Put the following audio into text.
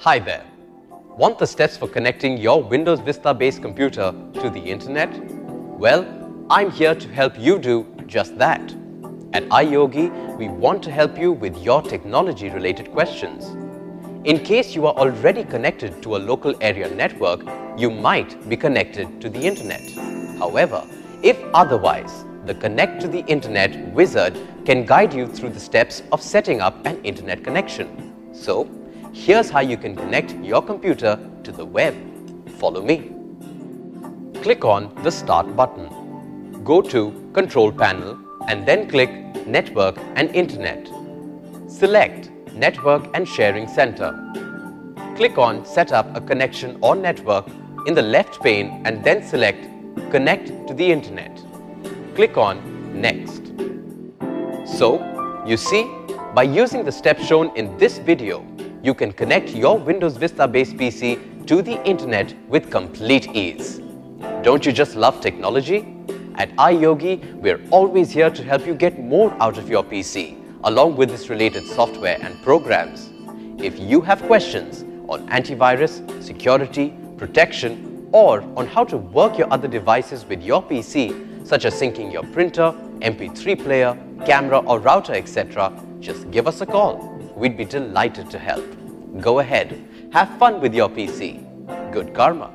Hi there. Want the steps for connecting your Windows Vista based computer to the internet? Well, I'm here to help you do just that. At iYogi, we want to help you with your technology related questions. In case you are already connected to a local area network, you might be connected to the internet. However, if otherwise, the Connect to the Internet wizard can guide you through the steps of setting up an internet connection. So, here's how you can connect your computer to the web. Follow me. Click on the Start button. Go to Control Panel and then click Network and Internet. Select Network and Sharing Center. Click on Set up a connection or network in the left pane and then select Connect to the Internet. Click on Next. So, you see, by using the steps shown in this video, you can connect your Windows Vista based PC to the internet with complete ease. Don't you just love technology? At iYogi, we're always here to help you get more out of your PC, along with its related software and programs. If you have questions on antivirus, security, protection, or on how to work your other devices with your PC, such as syncing your printer, MP3 player, camera or router, etc., just give us a call we'd be delighted to help. Go ahead, have fun with your PC. Good karma.